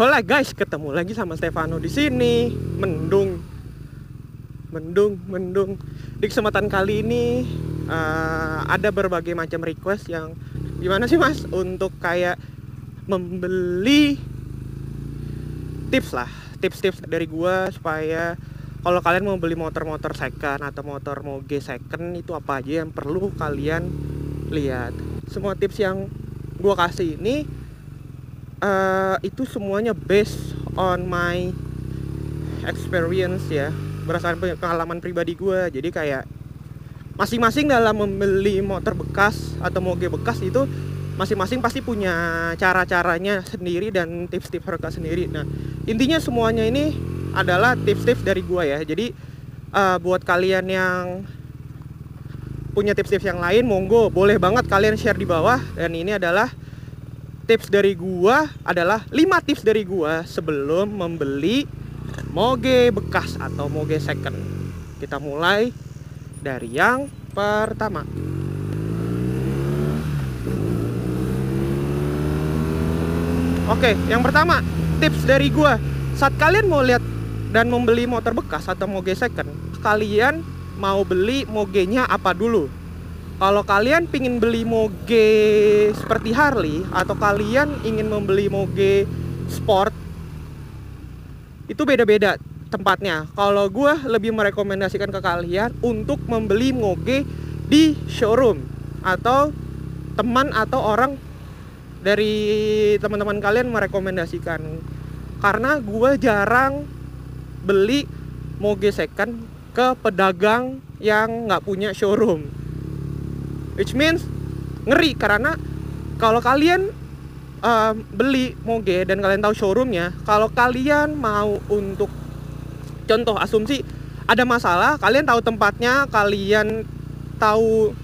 Hola guys, ketemu lagi sama Stefano di sini. Mendung, mendung, mendung. Di kesempatan kali ini uh, ada berbagai macam request yang gimana sih mas untuk kayak membeli tips lah, tips-tips dari gua supaya kalau kalian mau beli motor-motor second atau motor moge second itu apa aja yang perlu kalian lihat. Semua tips yang gua kasih ini uh, itu semuanya based on my experience ya. Berdasarkan pengalaman pribadi gue jadi kayak masing-masing dalam membeli motor bekas atau moge bekas itu masing-masing pasti punya cara-caranya sendiri dan tips-tips mereka sendiri. Nah intinya semuanya ini adalah tips-tips dari gue ya. Jadi uh, buat kalian yang punya tips-tips yang lain monggo boleh banget kalian share di bawah. Dan ini adalah tips dari gua adalah 5 tips dari gua sebelum membeli moge bekas atau moge second. Kita mulai dari yang pertama. Oke, yang pertama, tips dari gua. Saat kalian mau lihat dan membeli motor bekas atau moge second, kalian mau beli mogenya apa dulu? Kalau kalian pingin beli moge seperti Harley atau kalian ingin membeli moge sport itu beda-beda tempatnya. Kalau gue lebih merekomendasikan ke kalian untuk membeli moge di showroom atau teman atau orang dari teman-teman kalian merekomendasikan. Karena gue jarang beli moge second ke pedagang yang nggak punya showroom which means ngeri karena kalau kalian uh, beli moge dan kalian tahu showroomnya kalau kalian mau untuk contoh asumsi ada masalah kalian tahu tempatnya kalian tahu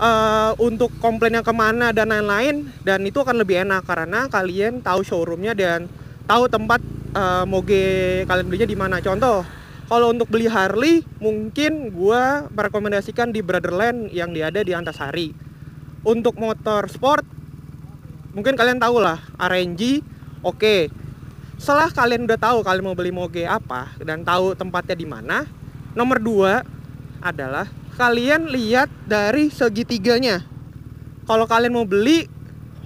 uh, untuk komplainnya ke mana dan lain-lain dan itu akan lebih enak karena kalian tahu showroomnya dan tahu tempat uh, moge kalian belinya di mana. Contoh kalau untuk beli Harley, mungkin gue merekomendasikan di Brotherland yang ada di Antasari. Untuk motor sport, mungkin kalian tahu lah, RNG, oke. Okay. Setelah kalian udah tahu kalian mau beli moge apa dan tahu tempatnya di mana, nomor dua adalah kalian lihat dari segitiganya. Kalau kalian mau beli,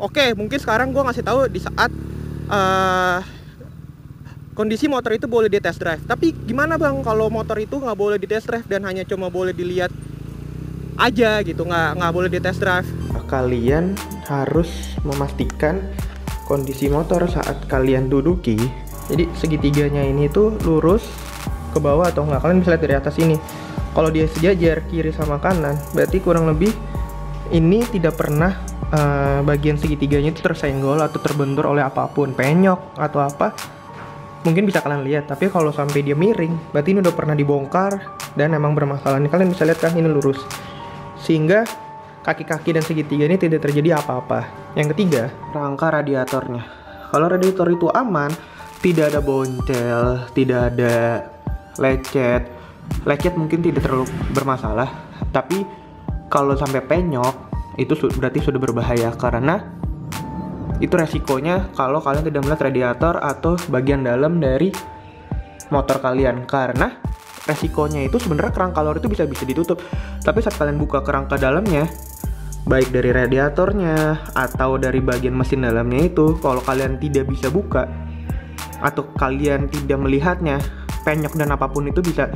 oke, okay, mungkin sekarang gue ngasih tahu di saat uh, kondisi motor itu boleh di test drive. Tapi gimana bang kalau motor itu nggak boleh di test drive dan hanya cuma boleh dilihat aja gitu nggak nggak boleh di test drive? Kalian harus memastikan kondisi motor saat kalian duduki jadi segitiganya ini tuh lurus ke bawah atau nggak. Kalian bisa lihat dari atas ini. Kalau dia sejajar kiri sama kanan berarti kurang lebih ini tidak pernah uh, bagian segitiganya itu tersenggol atau terbentur oleh apa pun. Penyok atau apa mungkin bisa kalian lihat tapi kalau sampai dia miring berarti ini udah pernah dibongkar dan emang bermasalah ini kalian bisa lihat kan ini lurus. Sehingga kaki-kaki dan segitiga ini tidak terjadi apa-apa. Yang ketiga rangka radiatornya. Kalau radiator itu aman tidak ada boncel tidak ada lecet. Lecet mungkin tidak terlalu bermasalah tapi kalau sampai penyok itu berarti sudah berbahaya. Karena itu resikonya kalau kalian tidak melihat radiator atau bagian dalam dari motor kalian. Karena resikonya itu sebenarnya kerangka luar itu bisa bisa ditutup. Tapi saat kalian buka kerangka dalamnya baik dari radiatornya atau dari bagian mesin dalamnya itu kalau kalian tidak bisa buka atau kalian tidak melihatnya penyok dan apa pun itu bisa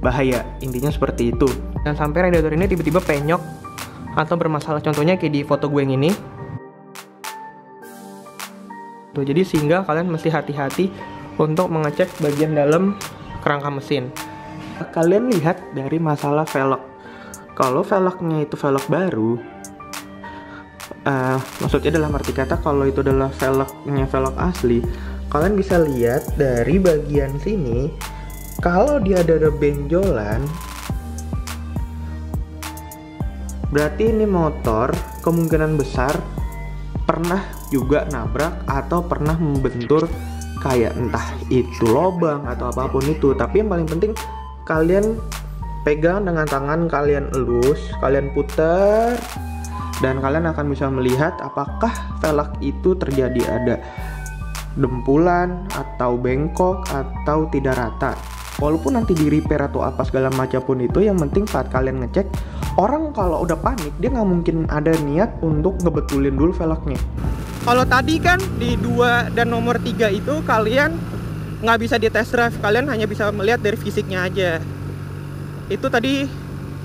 bahaya. Intinya seperti itu. Dan sampai radiator ini tiba-tiba penyok atau bermasalah. Contohnya kayak di foto gue yang ini gitu. Jadi sehingga kalian mesti hati-hati untuk mengecek bagian dalam kerangka mesin. Kalian lihat dari masalah velg. Kalau velgnya itu velg baru, uh, maksudnya dalam arti kata kalau itu adalah velgnya velg asli, kalian bisa lihat dari bagian sini kalau dia ada benjolan berarti ini motor kemungkinan besar pernah juga nabrak atau pernah membentur kayak entah itu lobang atau apa pun itu. Tapi yang paling penting kalian pegang dengan tangan kalian elus kalian putar dan kalian akan bisa melihat apakah velg itu terjadi ada dempulan atau bengkok atau tidak rata. Walaupun nanti di repair atau apa segala macam pun itu yang penting saat kalian ngecek orang kalau udah panik dia nggak mungkin ada niat untuk ngebetulin dulu velgnya kalau tadi kan di dua dan nomor tiga itu kalian nggak bisa di test drive kalian hanya bisa melihat dari fisiknya aja itu tadi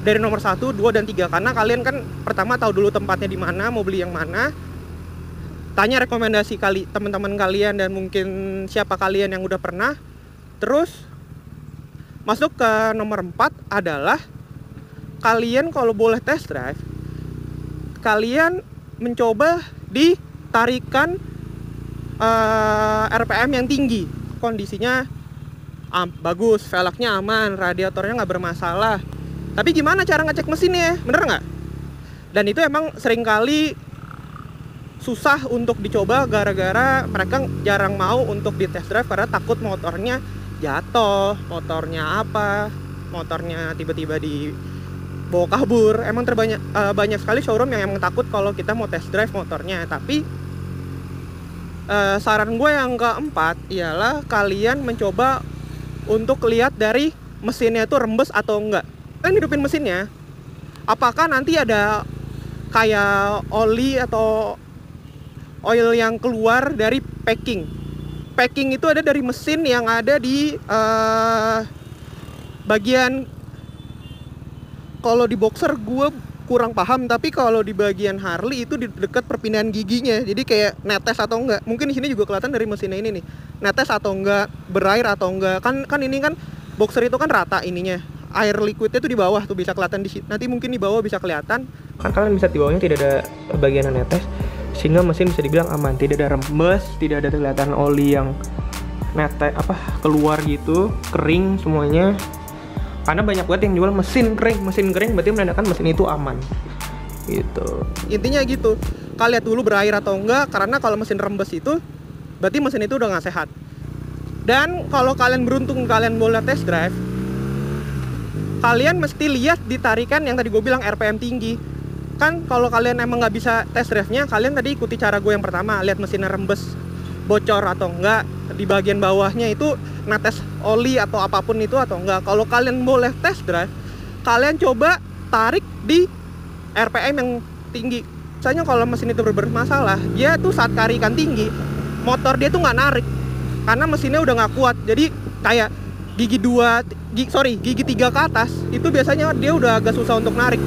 dari nomor satu, dua dan tiga karena kalian kan pertama tahu dulu tempatnya di mana, mau beli yang mana. Tanya rekomendasi kali teman-teman kalian dan mungkin siapa kalian yang udah pernah. Terus Masuk ke nomor 4 adalah kalian kalau boleh test drive, kalian mencoba ditarikan uh, eh, RPM yang tinggi. Kondisinya um, bagus, velgnya aman, radiatornya nggak bermasalah. Tapi gimana cara ngecek mesinnya? Bener nggak? Dan itu emang sering kali susah untuk dicoba gara-gara mereka jarang mau untuk di test drive karena takut motornya jatuh motornya apa motornya tiba-tiba di bawa kabur emang terbanyak uh, banyak sekali showroom yang emang takut kalau kita mau test drive motornya tapi uh, saran gue yang keempat ialah kalian mencoba untuk lihat dari mesinnya itu rembes atau enggak. Kalian hidupin mesinnya. Apakah nanti ada kayak oli atau oil yang keluar dari packing? Packing itu ada dari mesin yang ada di uh, bagian kalau di boxer gue kurang paham tapi kalau di bagian Harley itu di dekat perpindahan giginya. Jadi kayak netes atau enggak. Mungkin di sini juga kelihatan dari mesinnya ini nih. Netes atau enggak berair atau enggak. Kan kan ini kan boxer itu kan rata ininya. Air liquidnya tuh di bawah tuh bisa kelihatan di nanti mungkin di bawah bisa kelihatan. Kan kalian bisa di bawahnya tidak ada bagian netes sehingga mesin bisa dibilang aman. Tidak ada rembes tidak ada kelihatan oli yang nete apa keluar gitu kering semuanya karena banyak banget yang jual mesin kering mesin kering berarti menandakan mesin itu aman. Gitu. Intinya gitu kalian lihat dulu berair atau enggak karena kalau mesin rembes itu berarti mesin itu udah nggak sehat. Dan kalau kalian beruntung kalian boleh test drive kalian mesti lihat di tarikan yang tadi gue bilang RPM tinggi. Kan kalau kalian emang nggak bisa test drive-nya kalian tadi ikuti cara gue yang pertama lihat mesinnya rembes bocor atau enggak di bagian bawahnya itu netes oli atau apa pun itu atau enggak. Kalau kalian boleh test drive kalian coba tarik di RPM yang tinggi. Misalnya kalau mesin itu bermasalah dia tuh saat karikan tinggi motor dia tuh nggak narik karena mesinnya udah nggak kuat. Jadi kayak gigi dua gigi, sorry gigi tiga ke atas itu biasanya dia udah agak susah untuk narik.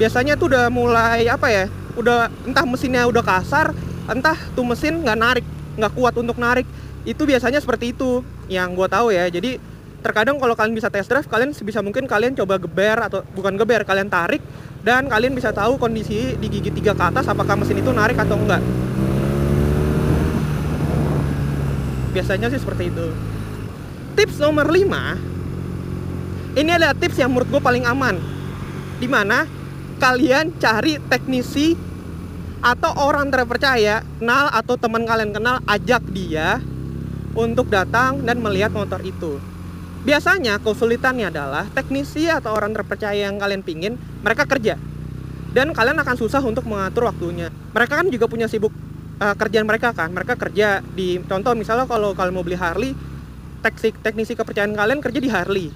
Biasanya tuh udah mulai apa ya udah entah mesinnya udah kasar entah tuh mesin nggak narik nggak kuat untuk narik itu biasanya seperti itu yang gue tahu ya. Jadi terkadang kalau kalian bisa test drive kalian sebisa mungkin kalian coba geber atau bukan geber kalian tarik dan kalian bisa tahu kondisi di gigi tiga ke atas apakah mesin itu narik atau enggak. Biasanya sih seperti itu. Tips nomor 5 ini adalah tips yang menurut gue paling aman. Di mana kalian cari teknisi atau orang terpercaya, kenal atau teman kalian kenal, ajak dia untuk datang dan melihat motor itu. Biasanya kesulitannya adalah teknisi atau orang terpercaya yang kalian pingin, mereka kerja. Dan kalian akan susah untuk mengatur waktunya. Mereka kan juga punya sibuk uh, kerjaan mereka kan. Mereka kerja di contoh misalnya kalau kalian mau beli Harley, teknisi, teknisi kepercayaan kalian kerja di Harley.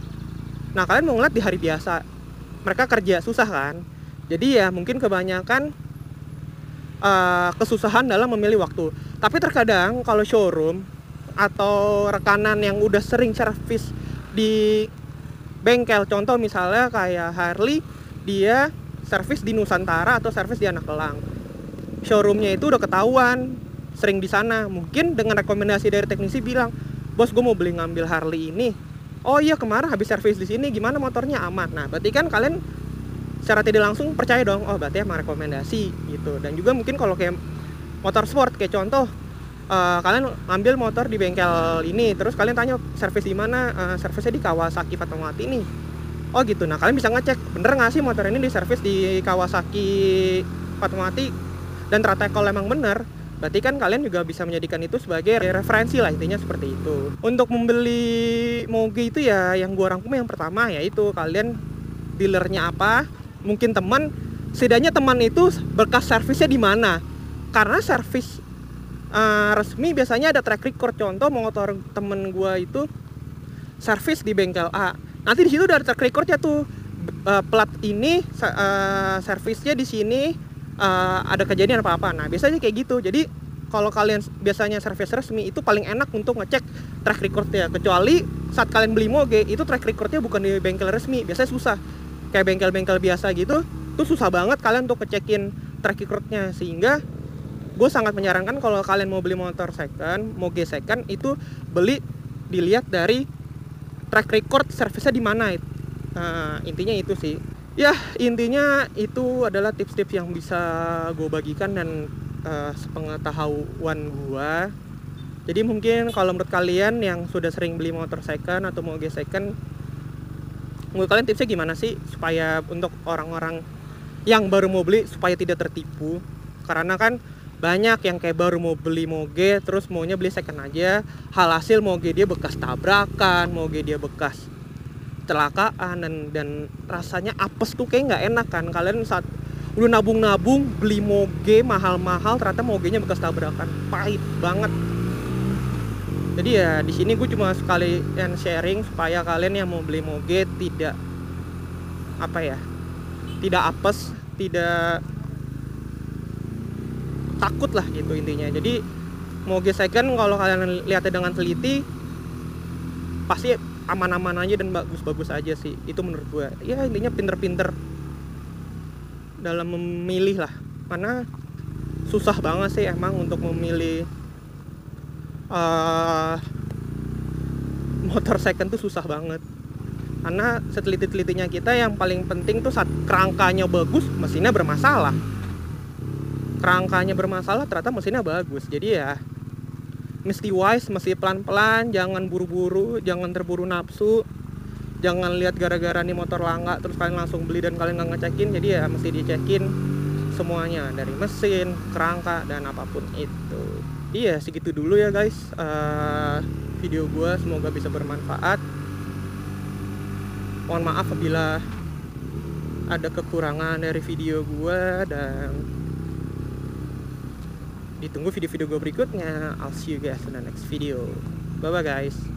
Nah, kalian mau ngeliat di hari biasa. Mereka kerja susah kan? Jadi ya mungkin kebanyakan uh, kesusahan dalam memilih waktu. Tapi terkadang kalau showroom atau rekanan yang udah sering servis di bengkel, contoh misalnya kayak Harley, dia servis di Nusantara atau servis di Anak Elang. Showroomnya itu udah ketahuan, sering di sana. Mungkin dengan rekomendasi dari teknisi bilang, bos gue mau beli ngambil Harley ini. Oh iya kemarin habis servis di sini, gimana motornya aman? Nah berarti kan kalian secara tidak langsung percaya dong oh berarti emang rekomendasi gitu dan juga mungkin kalau kayak motor sport kayak contoh uh, kalian ambil motor di bengkel ini terus kalian tanya servis di mana? Uh, servisnya di Kawasaki Fatmawati nih. Oh gitu. Nah kalian bisa ngecek bener nggak sih motor ini di servis di Kawasaki Fatmawati? Dan ternyata kalau emang bener. Berarti kan kalian juga bisa menjadikan itu sebagai referensi lah intinya seperti itu. Untuk membeli moge itu ya yang gua rangkum yang pertama yaitu kalian dealernya apa? Mungkin teman. Setidaknya teman itu bekas servisnya di mana? Karena servis uh, resmi biasanya ada track record. Contoh motor temen gua itu servis di bengkel A. Nanti di situ ada track recordnya tuh. Uh, plat ini uh, servisnya di sini uh, ada kejadian apa apa nah biasanya kayak gitu. Jadi kalau kalian biasanya servis resmi itu paling enak untuk ngecek track recordnya. Kecuali saat kalian beli moge itu track recordnya bukan di bengkel resmi. Biasanya susah. Kayak bengkel-bengkel biasa gitu tuh susah banget kalian untuk ngecekin track recordnya. Sehingga gue sangat menyarankan kalau kalian mau beli motor second moge second itu beli dilihat dari track record servisnya di mana nah, intinya itu sih. Ya intinya itu adalah tips-tips yang bisa gue bagikan dan uh, sepengetahuan gua. Jadi mungkin kalau menurut kalian yang sudah sering beli motor second atau moge second menurut kalian tipsnya gimana sih supaya untuk orang-orang yang baru mau beli supaya tidak tertipu? Karena kan banyak yang kayak baru mau beli moge terus maunya beli second aja. Hal hasil moge dia bekas tabrakan moge dia bekas celakaan dan dan rasanya apes tuh kayak nggak enak kan. Kalian saat udah nabung-nabung beli moge mahal-mahal ternyata mogenya bekas tabrakan. Pahit banget. Jadi ya di sini gue cuma sekali yang sharing supaya kalian yang mau beli moge tidak apa ya tidak apes tidak takut lah gitu intinya. Jadi moge second kalau kalian lihatnya dengan teliti pasti aman-aman aja dan bagus-bagus aja sih. Itu menurut gue ya intinya pinter-pinter dalam memilih lah. Karena susah banget sih emang untuk memilih uh, motor second tuh susah banget. Karena seteliti-telitinya kita yang paling penting tuh saat kerangkanya bagus mesinnya bermasalah kerangkanya bermasalah ternyata mesinnya bagus. Jadi ya mesti wise mesti pelan-pelan jangan buru-buru jangan terburu nafsu jangan lihat gara-gara nih motor langka terus kalian langsung beli dan kalian nggak ngecekin jadi ya mesti dicekin semuanya dari mesin kerangka dan apa pun itu. Iya segitu dulu ya guys. Uh, video gue semoga bisa bermanfaat. Mohon maaf apabila ada kekurangan dari video gue dan ditunggu video-video gue berikutnya. I'll see you guys in the next video. Bye bye guys